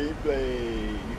gameplay.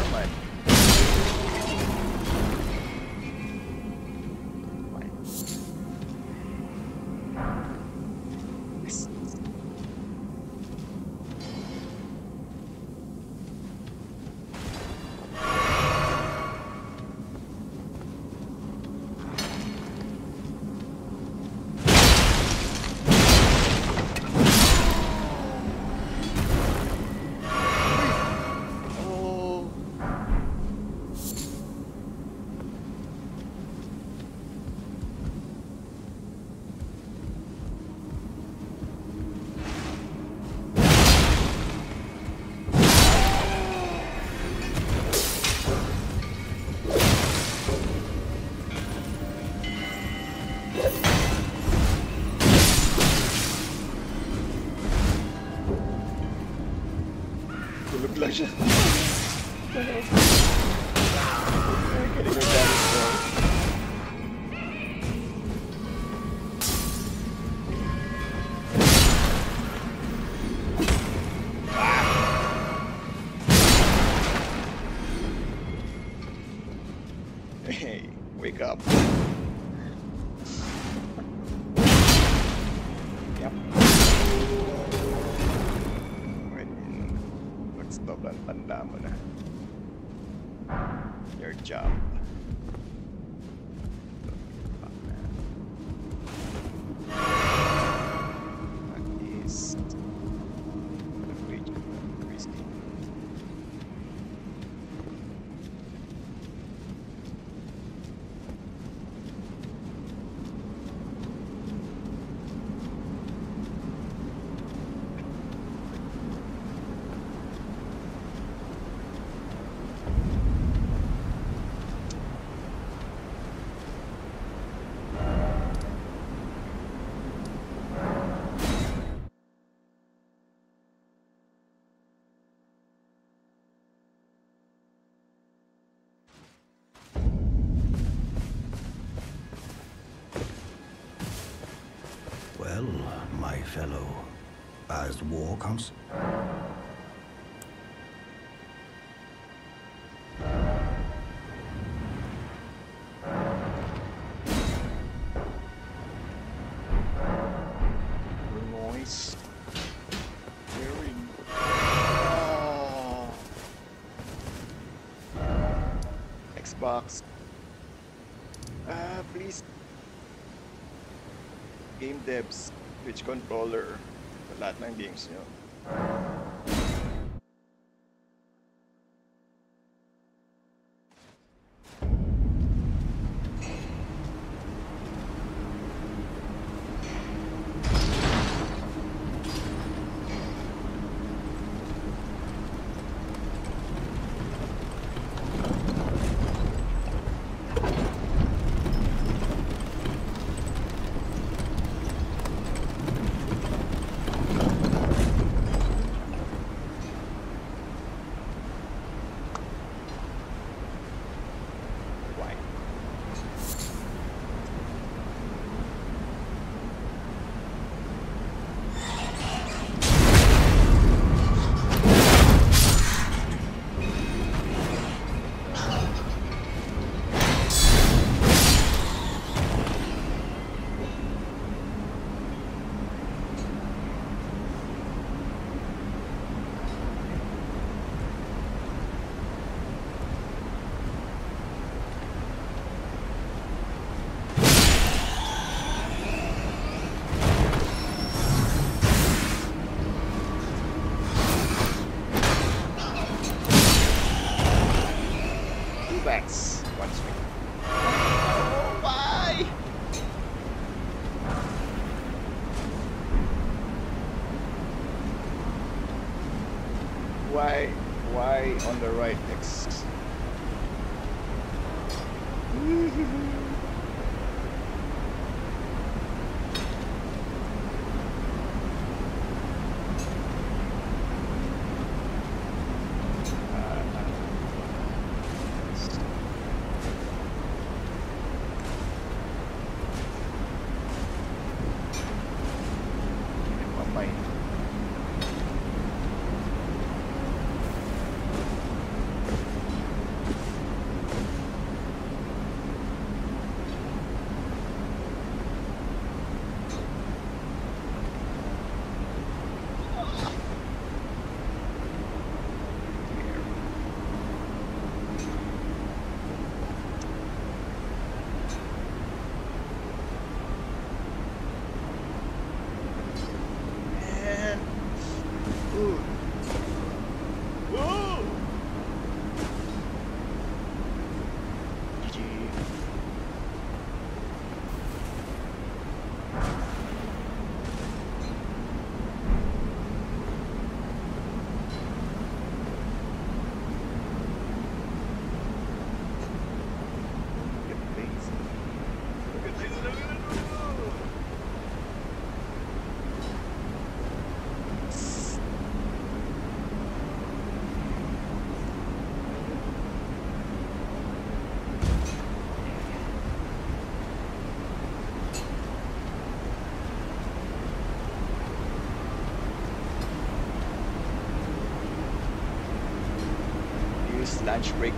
Foreman. же. fellow, as the war comes? Xbox. Uh, please. Game devs which controller, lahat ng games nyo. Lunch break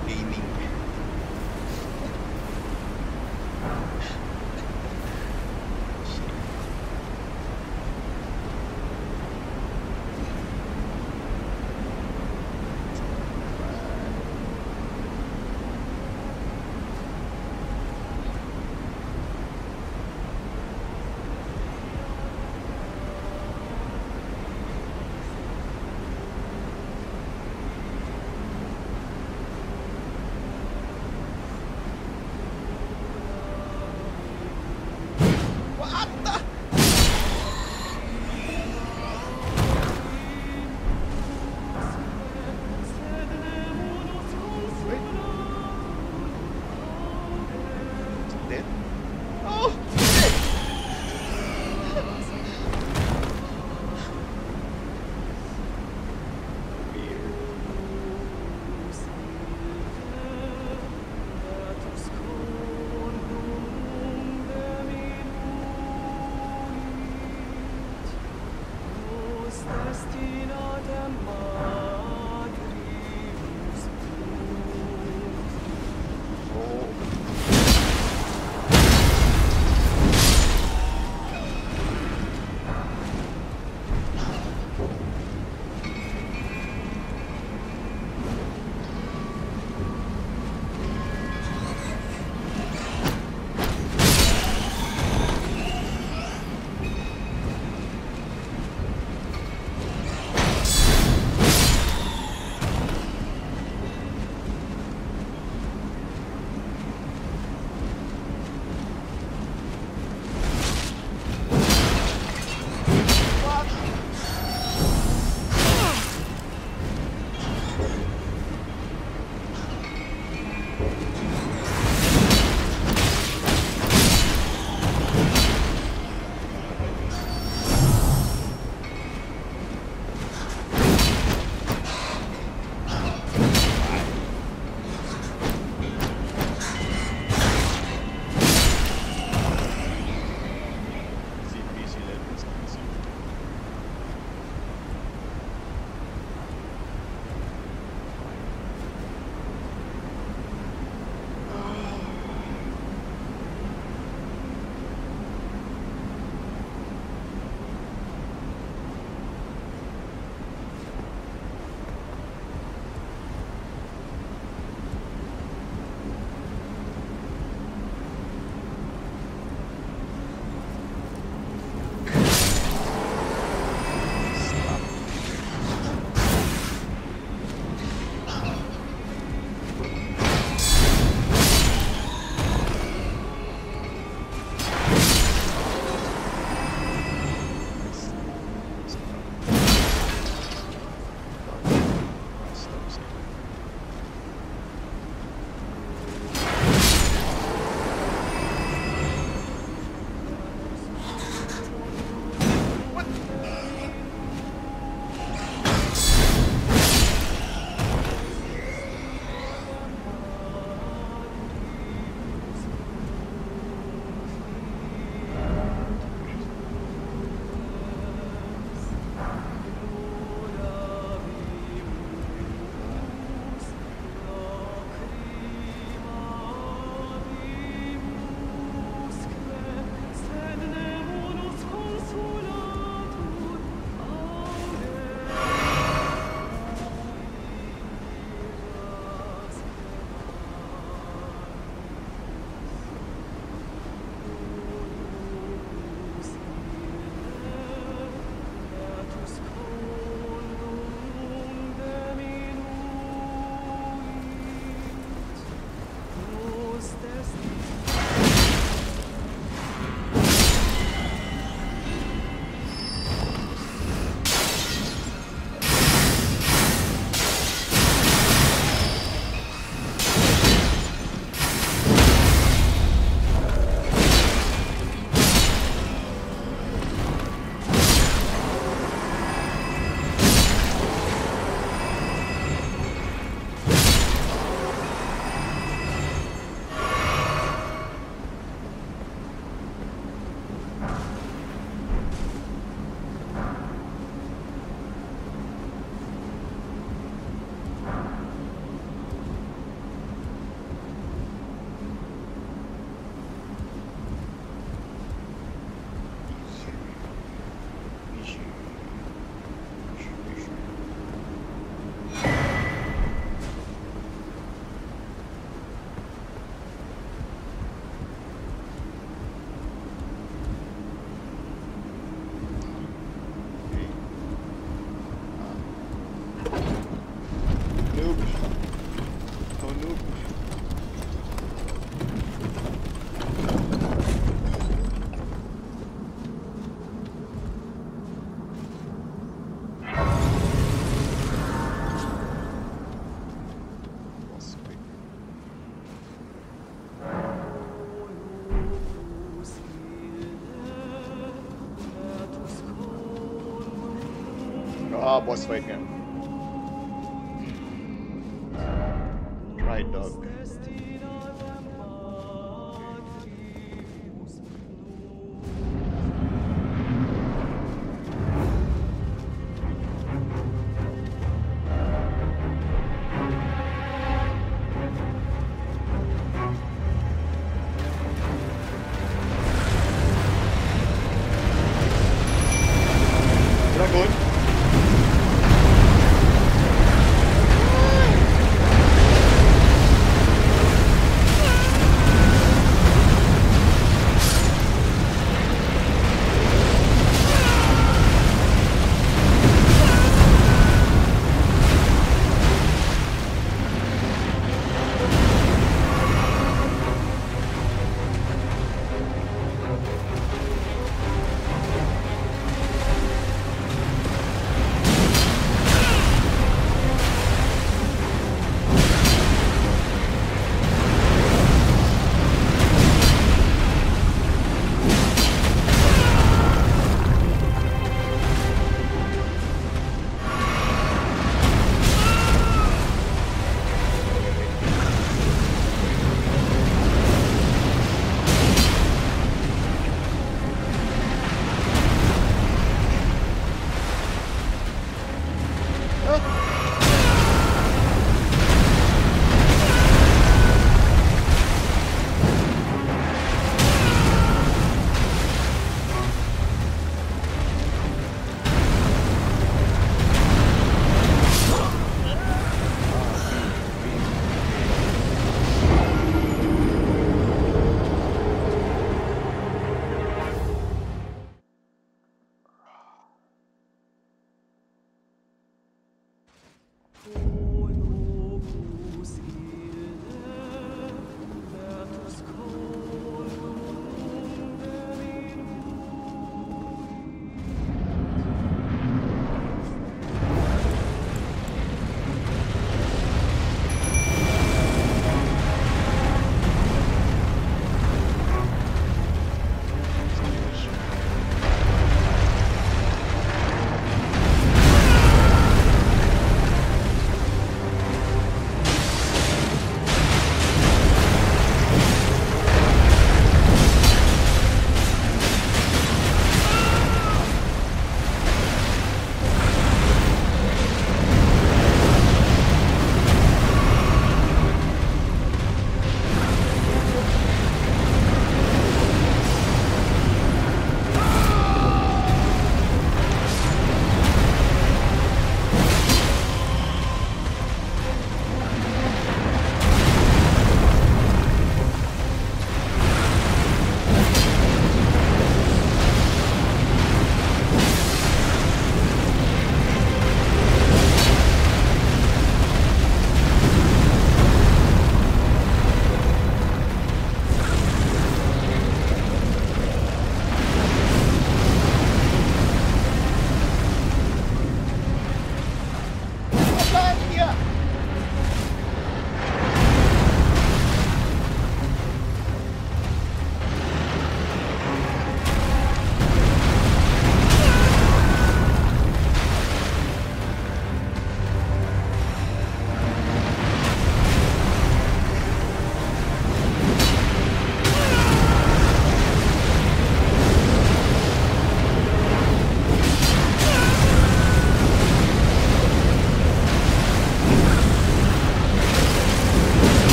boss fight.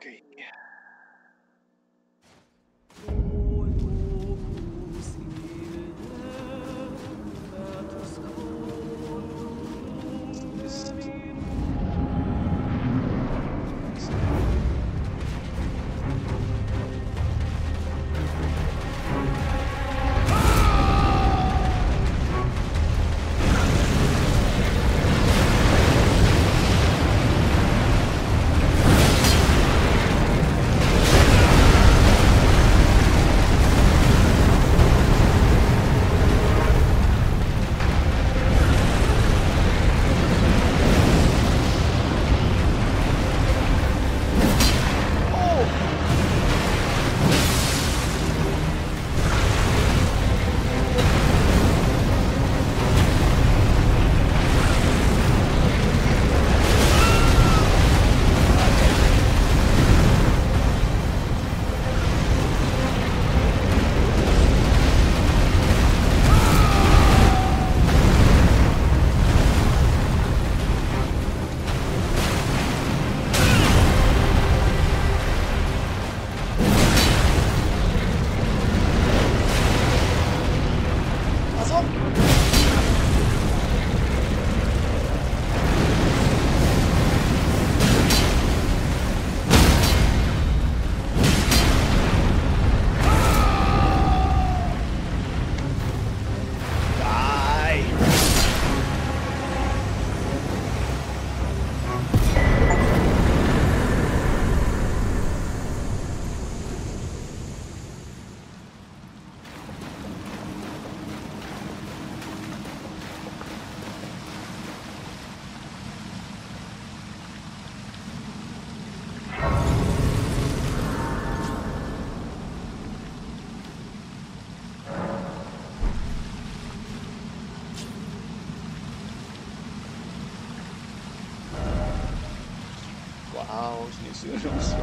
Okay. 你是不是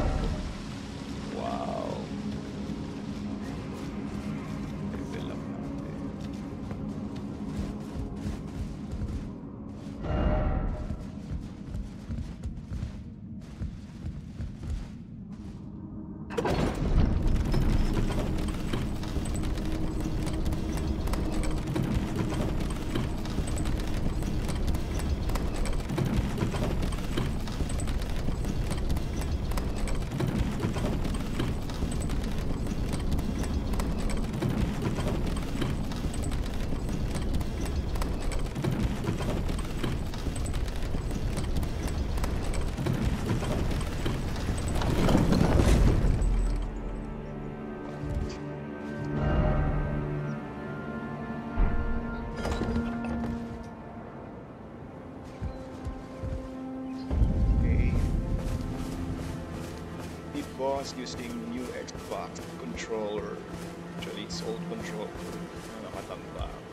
Using new Xbox controller. Actually, it's old controller. Ano nakatamba.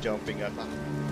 Jumping attack.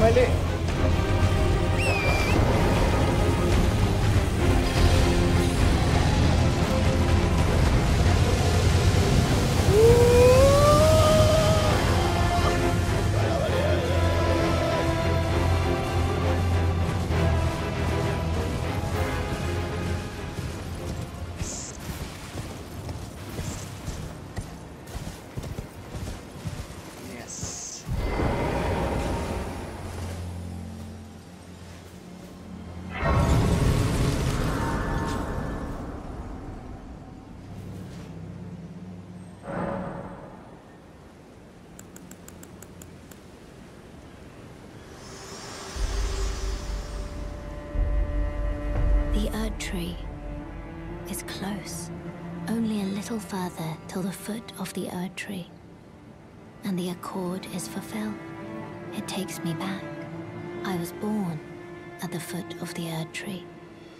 mali. Till the foot of the Erd tree. And the accord is fulfilled. It takes me back. I was born at the foot of the Erd tree,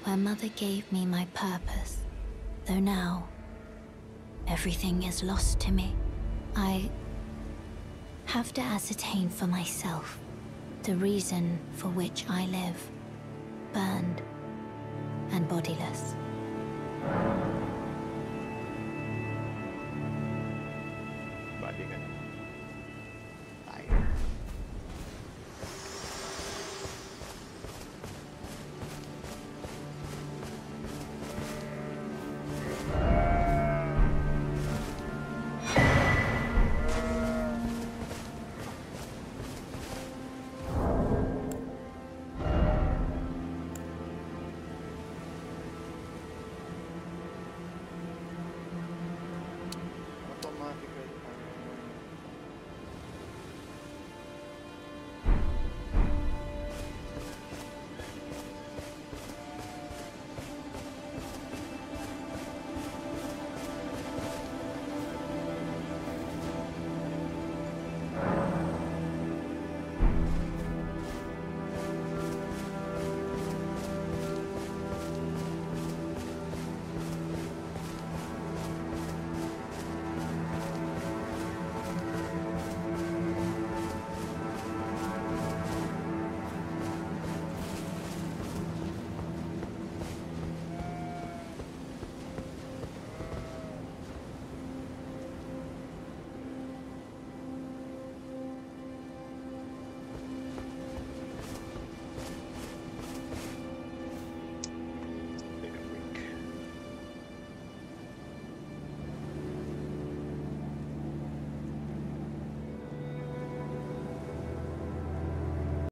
where Mother gave me my purpose. Though now, everything is lost to me. I have to ascertain for myself the reason for which I live, burned and bodiless.